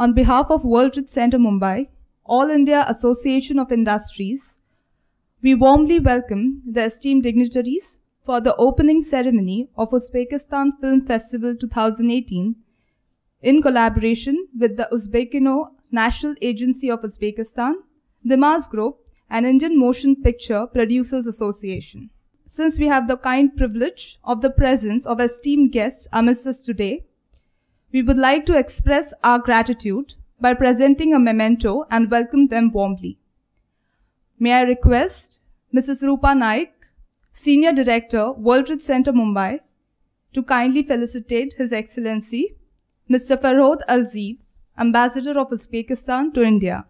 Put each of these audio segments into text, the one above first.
On behalf of World Trade Center Mumbai, All India Association of Industries, we warmly welcome the esteemed dignitaries for the opening ceremony of Uzbekistan Film Festival 2018 in collaboration with the Uzbekkino National Agency of Uzbekistan, Dimaz Group, and Indian Motion Picture Producers Association. Since we have the kind privilege of the presence of esteemed guests amidst us today, we would like to express our gratitude by presenting a memento and welcome them warmly. May I request Mrs. Rupa Naik, Senior Director, World Trade Center Mumbai, to kindly felicitate His Excellency, Mr. Farhod Arziev, Ambassador of Uzbekistan to India.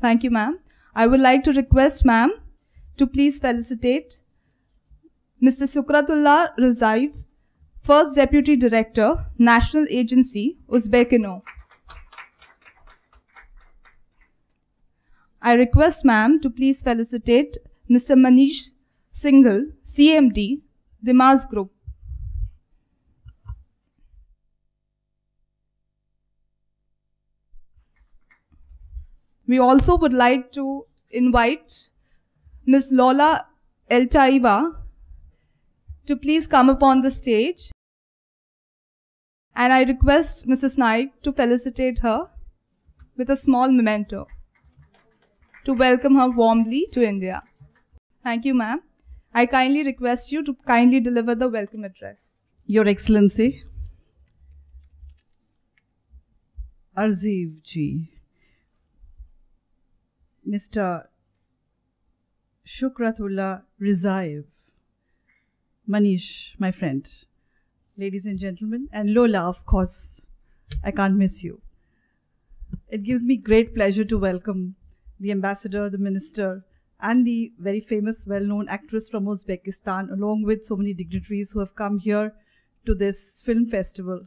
Thank you, ma'am. I would like to request ma'am to please felicitate Mr. Sukratullah Rizaiv, First Deputy Director, National Agency, Uzbekkino. I request ma'am to please felicitate Mr. Manish Singhal, CMD, Dimaz Group. We also would like to invite Ms. Lola Eltaiva to please come upon the stage. And I request Mrs. Naik to felicitate her with a small memento to welcome her warmly to India. Thank you, ma'am. I kindly request you to kindly deliver the welcome address. Your Excellency, Arziev ji, Mr. Shukratullah Rizaiv, Manish, my friend, ladies and gentlemen, and Lola, of course, I can't miss you. It gives me great pleasure to welcome the ambassador, the minister, and the very famous, well-known actress from Uzbekistan, along with so many dignitaries who have come here to this film festival.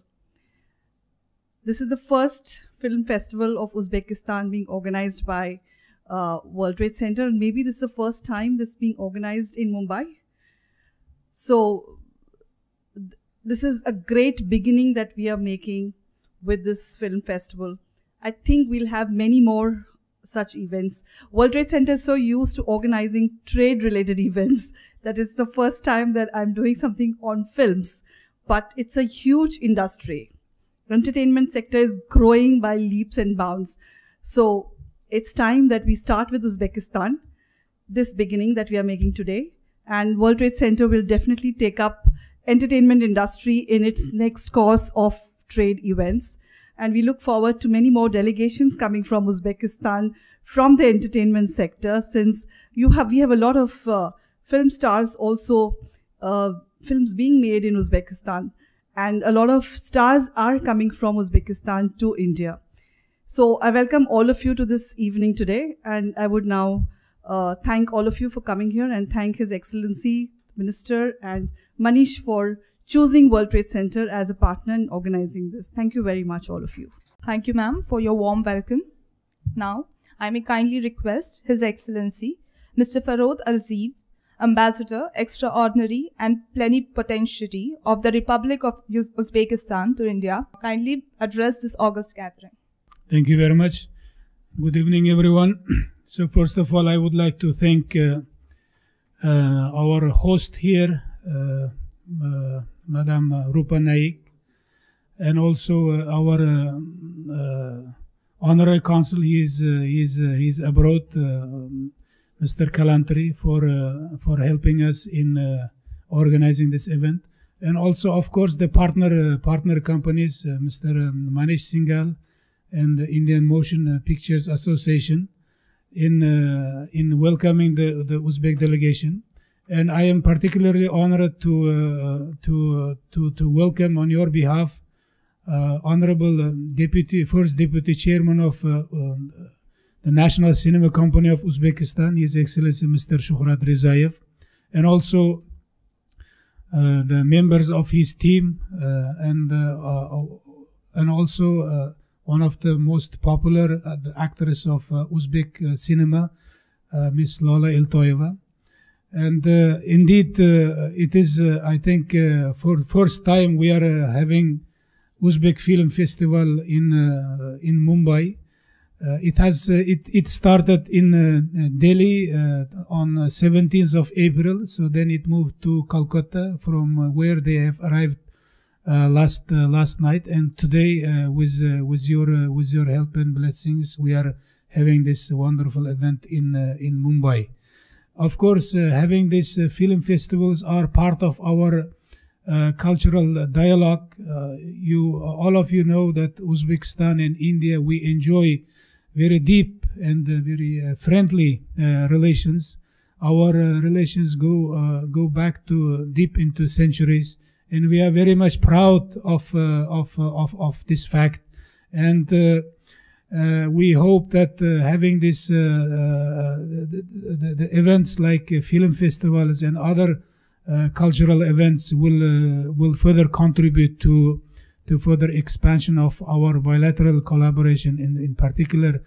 This is the first film festival of Uzbekistan being organized by uh, World Trade Center. And maybe this is the first time this being organized in Mumbai. So this is a great beginning that we are making with this film festival. I think we'll have many more such events. World Trade Center is so used to organizing trade related events that it's the first time that I'm doing something on films. But it's a huge industry. Entertainment sector is growing by leaps and bounds. So it's time that we start with Uzbekistan, this beginning that we are making today. And World Trade Center will definitely take up entertainment industry in its next course of trade events. And we look forward to many more delegations coming from Uzbekistan from the entertainment sector since you have, we have a lot of uh, film stars also, uh, films being made in Uzbekistan. And a lot of stars are coming from Uzbekistan to India. So I welcome all of you to this evening today, and I would now uh, thank all of you for coming here and thank His Excellency Minister and Manish for choosing World Trade Center as a partner in organizing this. Thank you very much, all of you. Thank you, ma'am, for your warm welcome. Now, I may kindly request His Excellency Mr. Farhod Arziev, Ambassador, Extraordinary and Plenipotentiary of the Republic of Uz- Uzbekistan to India, kindly address this august gathering. Thank you very much. Good evening, everyone. So, first of all, I would like to thank uh, uh, our host here, uh, uh, Madam Rupa Naik, and also uh, our uh, uh, honorary consul. He's uh, he's he's abroad, Mr. Kalantri, for for helping us in organizing this event, and also, of course, the partner partner companies, Mr. um, Manish Singhal and the Indian Motion Pictures Association in in welcoming the the Uzbek delegation. And I am particularly honored to uh, to uh, to to welcome on your behalf uh, Honorable uh, Deputy First Deputy Chairman of uh, um, the National Cinema Company of Uzbekistan, His Excellency Mr. Shuhrat Rizayev, and also uh, the members of his team and and also one of the most popular uh, the actress of Uzbek cinema, Miss Lola Iltoyeva. And uh, indeed, uh, it is, uh, I think, for first time we are having Uzbek Film Festival in in Mumbai. Uh, it has uh, it it started in uh, Delhi on uh, 17th of April. So then it moved to Calcutta, from where they have arrived last last night. And today, with with your with your help and blessings, we are having this wonderful event in in Mumbai. Of course, uh, having these uh, film festivals are part of our uh, cultural dialogue. You, all of you know that Uzbekistan and India we enjoy very deep and very friendly relations. Our relations go go back to deep into centuries, and we are very much proud of uh, of, of of this fact. And uh, uh, we hope that uh, having this uh, uh, the, the, the events like uh, film festivals and other uh, cultural events will will further contribute to to further expansion of our bilateral collaboration in in particular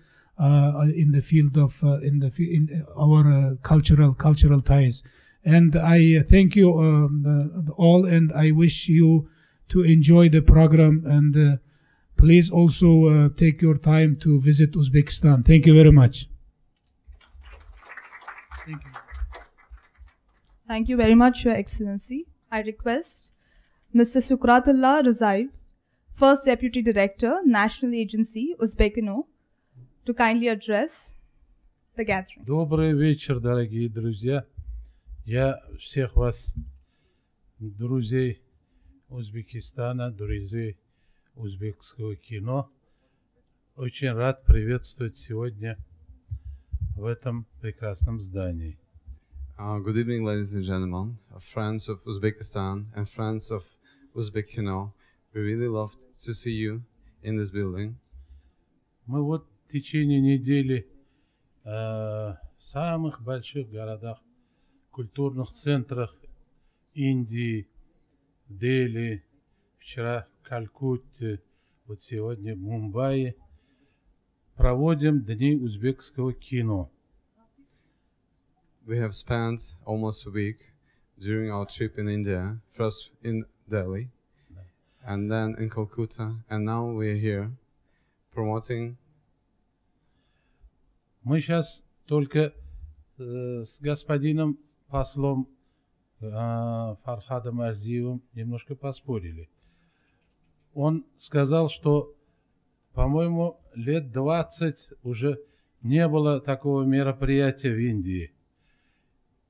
in the field of in the in our cultural cultural ties. And i thank you um, all and i wish you to enjoy the program and Please also uh, take your time to visit Uzbekistan. Thank you very much. Thank you. Thank you very much, Your Excellency. I request Mr. Sukratullah Razaev, First Deputy Director, National Agency, Uzbekkino, to kindly address the gathering. Добрый вечер, дорогие друзья. Я всех вас, друзей Узбекистана, друзей узбекского кино, очень рад приветствовать сегодня в этом прекрасном здании. Uh, good evening, ladies and gentlemen, friends of Uzbekistan and friends of Uzbek Kino. We really loved to see you in this building. Мы вот в течение недели э, в самых больших городах, культурных центрах Индии, Дели, вчера в Калькутте, вот сегодня в Мумбаи проводим Дни узбекского кино. We have spent almost a week during our trip in India, first in Delhi, and then in Calcutta, and now we're here promoting. Мы сейчас только э, с господином послом э, Фархадом Арзиевым немножко поспорили. Он сказал, что, по-моему, лет 20 уже не было такого мероприятия в Индии.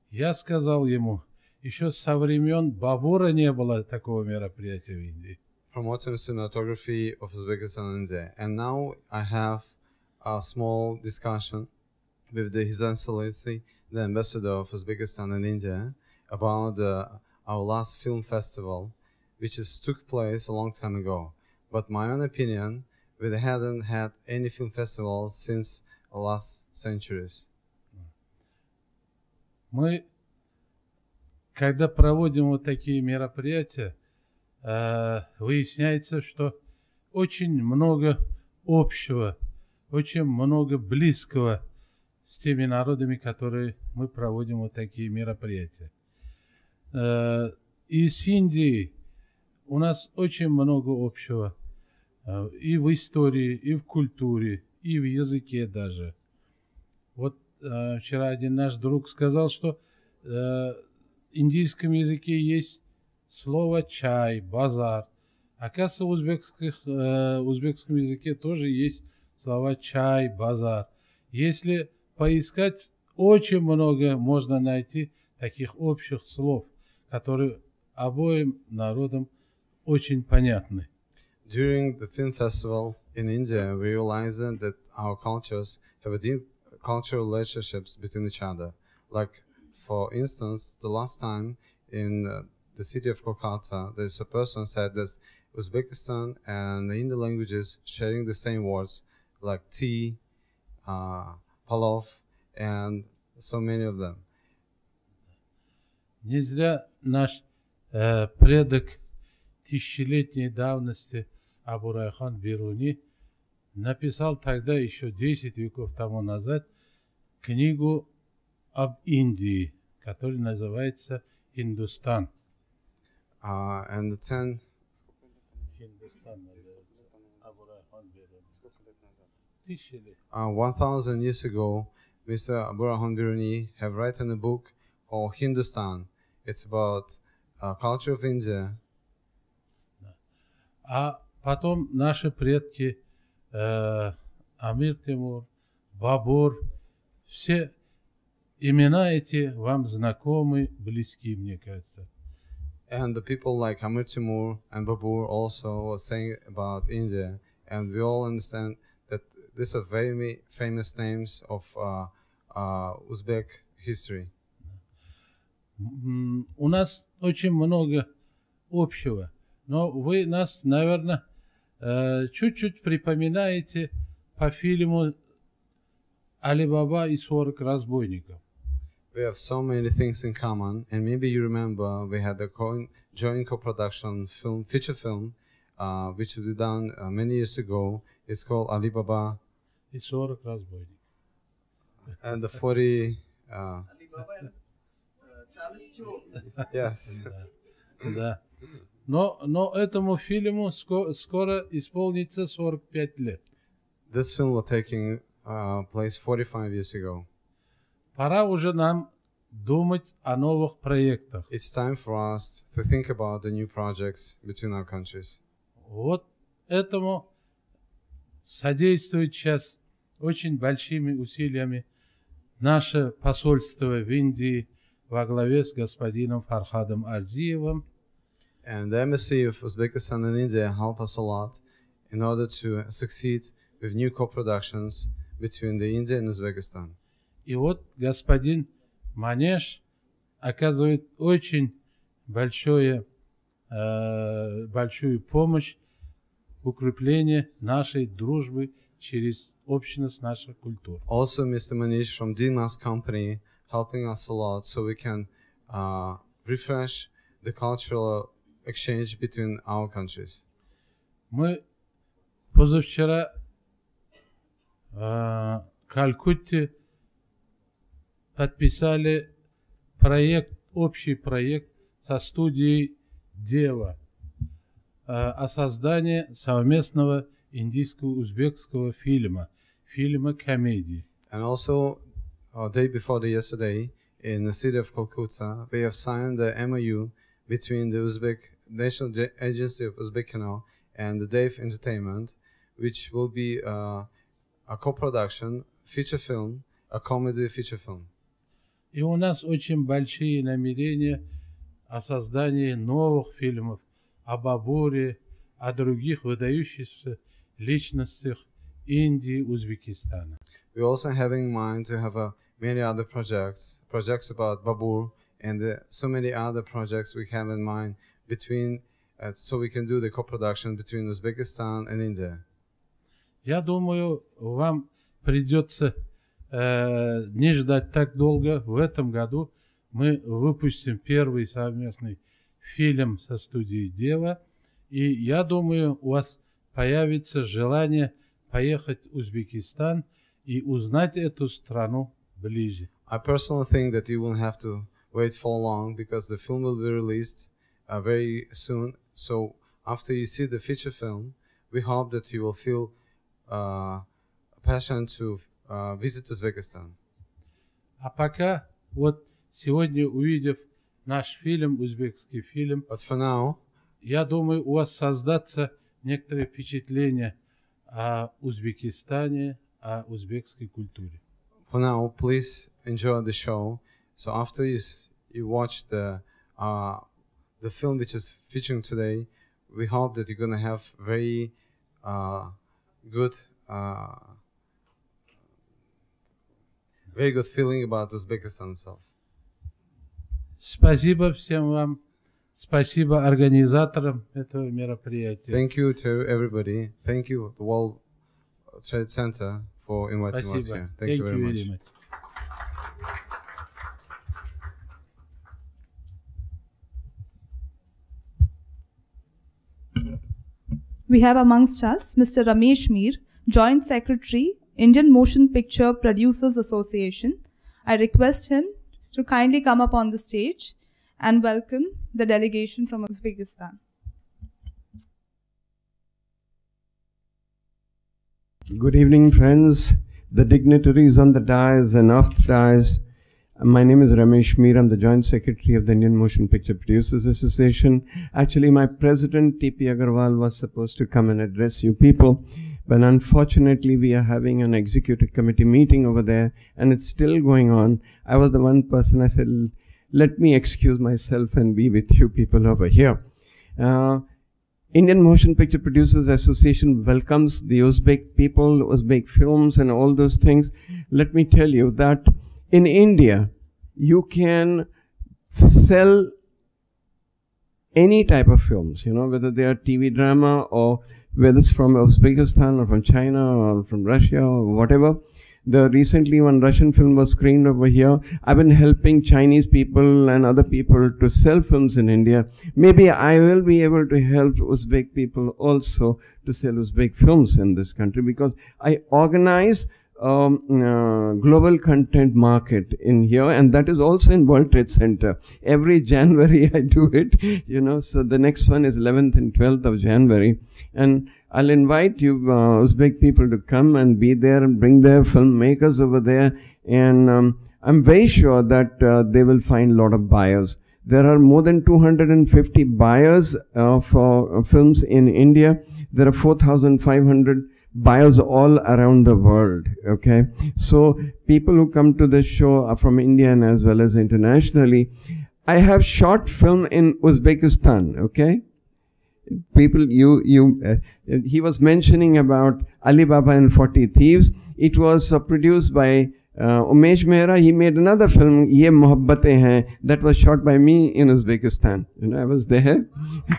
Я сказал ему, еще со времен Бабура не было такого мероприятия в Индии. promoting cinematography of Uzbekistan and India. And now I have a small discussion with the, His Excellency, the Ambassador of Uzbekistan and India, about uh, our last film festival, which is, took place a long time ago. But my own opinion, we hadn't had any film festivals since last centuries. Мы, когда проводим вот такие мероприятия, э, выясняется, что очень много общего, очень много близкого с теми народами, которые мы проводим вот такие мероприятия. Э, и с Индией у нас очень много общего э, и в истории, и в культуре, и в языке даже. Вот э, вчера один наш друг сказал, что э, в индийском языке есть слово чай, базар. Оказывается, в узбекских, э, узбекском языке тоже есть слова чай, базар. Если поискать, очень много можно найти таких общих слов, которые обоим народам очень понятны. During the film festival in India, we realized that our cultures have a deep cultural relationships between each other. Like, for instance, the last time in uh, the city of Kolkata, there's a person said that Uzbekistan and the Indian languages sharing the same words like tea, uh, palav, and so many of them. Не зря наш э, предок тысячелетней давности Абурайхан Бируни написал тогда, еще 10 веков тому назад, книгу об Индии, которая называется «Индустан». Uh, and the ten Hindistan называется. Абурахан Берун. Тысячи лет. Uh, 1,000 years ago, Mr. Aburahan Biruni have written a book called Hindustan. It's about uh, culture of India. А потом наши предки, э, Амир Тимур, Бабур, все имена эти вам знакомы, близки, мне кажется. And the people like Amir Timur and Babur also were saying about India. And we all understand that these are very famous names of uh, uh, Uzbek history. У нас очень много общего, но вы нас, наверное, э, чуть-чуть припоминаете по фильму «Али-Баба и 40 разбойников». We have so many things in common, and maybe you remember we had a co- joint co-production film, feature film, uh, which we done uh, many years ago. It's called Alibaba И 40 разбойников. and the 40. Uh, yes. Да. Но, но этому фильму ско- скоро исполнится 45 лет. This film was taking uh, place 45 years ago. Пора уже нам думать о новых проектах. It's time for us to think about the new projects between our countries. Вот этому содействует сейчас очень большими усилиями наше посольство в Индии во главе с господином Фархадом Альзиевым. And the embassy of Uzbekistan in India helped us a lot in order to succeed with new co-productions between the India and Uzbekistan. И вот господин Манеш оказывает очень большое, э, большую помощь в укреплении нашей дружбы через общность наших культур. Also, Mr. Manish from Dimaz Company helping us a lot so we can uh, refresh the cultural exchange between our countries. Мы позавчера в Калькутте подписали проект, общий проект со студией Дева о создании совместного индийско-узбекского фильма, фильма комедии. And also, uh, day before the yesterday, in the city of Calcutta, we have signed the MOU between the Uzbek National J- Agency of Uzbekistan and the Dave Entertainment, which will be uh, a co-production feature film, a comedy feature film. И у нас очень большие намерения о создании новых фильмов о Бабуре, о других выдающихся личностях Индии, Узбекистана. We're also having in mind to have uh, many other projects, projects about Babur, and uh, so many other projects we have in mind between, uh, so we can do the co-production between Uzbekistan and India. Я думаю, вам придется э, не ждать так долго. В этом году мы выпустим первый совместный фильм со студией Дева. И я думаю, у вас появится желание поехать в Узбекистан и узнать эту страну ближе. I personally think that you won't have to wait for long because the film will be released uh, very soon. So after you see the feature film, we hope that you will feel uh, passion to uh, visit Uzbekistan. А пока, вот сегодня увидев наш фильм, узбекский фильм, But for now, я думаю, у вас создаться некоторое впечатление о Узбекистане, о узбекской культуре. for now, please enjoy the show. So after you s- you watch the uh, the film which is featuring today, we hope that you're gonna have very uh, good uh, very good feeling about Uzbekistan itself. Спасибо всем вам. Спасибо организаторам этого мероприятия. Thank you to everybody. Thank you the World Trade Center for inviting us Спасибо. here. Thank, you very much. very much. we have amongst us Mr. Ramesh Meer, Joint Secretary, Indian Motion Picture Producers Association. I request him to kindly come up on the stage and welcome the delegation from Uzbekistan. Good evening, friends. The dignitaries on the dais and off the dais, my name is Ramesh Mir. I'm the Joint Secretary of the Indian Motion Picture Producers Association. Actually, my president, T.P. Agarwal, was supposed to come and address you people, but unfortunately, we are having an executive committee meeting over there, and it's still going on. I was the one person I said, let me excuse myself and be with you people over here. Uh, Indian Motion Picture Producers Association welcomes the Uzbek people, Uzbek films, and all those things. Let me tell you that in India, you can sell any type of films, you know, whether they are TV drama or whether it's from Uzbekistan or from China or from Russia or whatever. The recently one Russian film was screened over here. I've been helping Chinese people and other people to sell films in India. Maybe I will be able to help Uzbek people also to sell Uzbek films in this country because I organize um, uh, global content market in here and that is also in World Trade Center. Every January I do it, you know, so the next one is 11th and 12th of January and I'll invite you uh, Uzbek people to come and be there and bring their filmmakers over there. And um, I'm very sure that uh, they will find a lot of buyers. There are more than 250 buyers uh, for uh, films in India. There are 4,500 buyers all around the world. Okay. So people who come to this show are from India and as well as internationally. I have short film in Uzbekistan. Okay people you you uh, he was mentioning about alibaba and 40 thieves it was uh, produced by uh, Umesh Mehra, he made another film, Ye Mohabbatein Hain, that was shot by me in Uzbekistan. You know, I was there.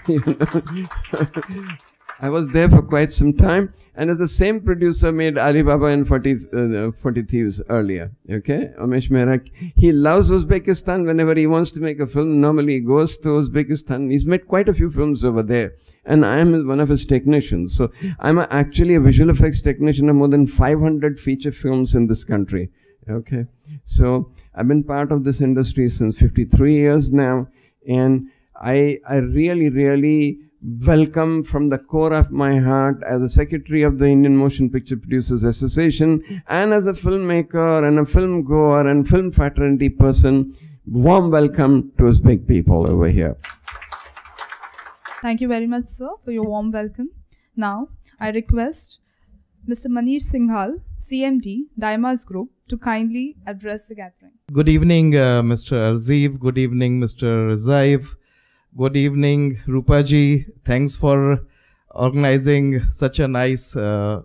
I was there for quite some time. And as the same producer made Alibaba and 40, uh, 40 Thieves earlier. Okay? Umesh Mehra. He loves Uzbekistan. Whenever he wants to make a film, normally he goes to Uzbekistan. He's made quite a few films over there. And I am one of his technicians. So I'm a, actually a visual effects technician of more than 500 feature films in this country. Okay? So I've been part of this industry since 53 years now. And I, I really, really welcome from the core of my heart as a secretary of the Indian Motion Picture Producers Association and as a filmmaker and a film goer and film fraternity person. Warm welcome to Uzbek people over here. Thank you very much, sir, for your warm welcome. Now, I request Mr. Manish Singhal, CMD, Dimaz Group, to kindly address the gathering. Good evening, uh, Mr. Arziev. Good evening, Mr. Zaiv. Good evening, Rupaji. Thanks for organizing such a nice uh,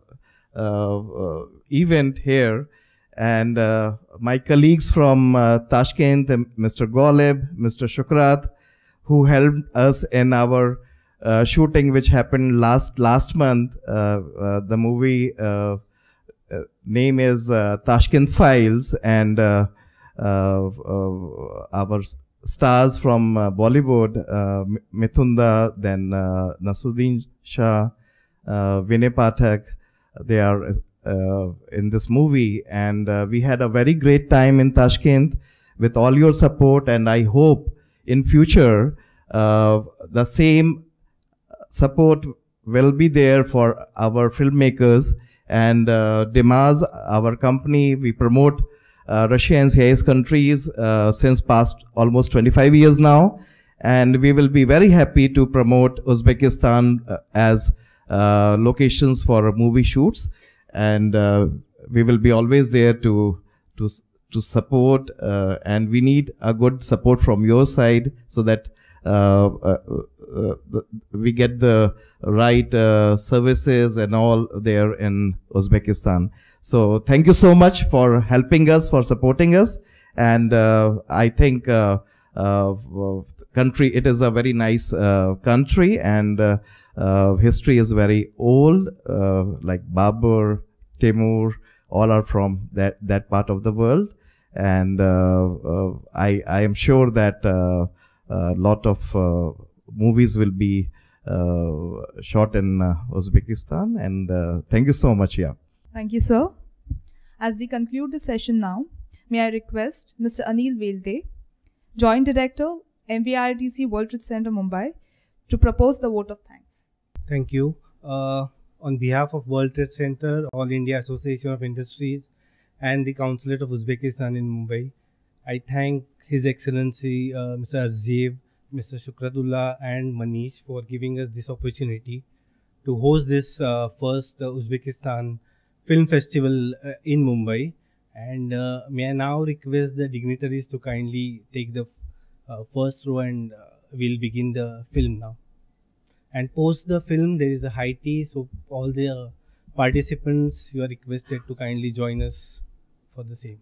uh, uh, event here. And uh, my colleagues from uh, Tashkent, Mr. Goleb, Mr. Shukrat, who helped us in our uh, shooting, which happened last last month. the movie name is Tashkent Files, and our stars from uh, Bollywood, uh, Mithunda, then uh, Naseeruddin Shah, uh, Vinay Pathak, they are uh, in this movie. And uh, we had a very great time in Tashkent with all your support. And I hope in future uh, the same support will be there for our filmmakers. And uh, our company, we promote Russia and CIS countries uh, since past almost 25 years now. And we will be very happy to promote Uzbekistan uh, as locations for movie shoots. And we will be always there to, to, to support and we need a good support from your side so that uh, uh, uh, we get the right services and all there in Uzbekistan. So thank you so much for helping us, for supporting us. And uh, I think uh, uh, country, it is a very nice uh, country and uh, uh, history is very old, like Babur, Timur, all are from that, that part of the world. And I, I am sure that a lot of movies will be shot in Uzbekistan. And thank you so much. Yeah. Thank you, sir. As we conclude the session now, may I request Mr. Anil Velde, Joint Director, MVIRDC World Trade Center, Mumbai, to propose the vote of thanks. Thank you. Uh, on behalf of World Trade Center, All India Association of Industries, and the Consulate of Uzbekistan in Mumbai, I thank His Excellency uh, Mr. Arziev, Mr. Shukratullah, and Manish for giving us this opportunity to host this uh, first uh, Uzbekistan Film Festival uh, in Mumbai. And uh, may I now request the dignitaries to kindly take the uh, first row and we'll begin the film now. And post the film, there is a high tea, so all the participants, you are requested to kindly join us for the same.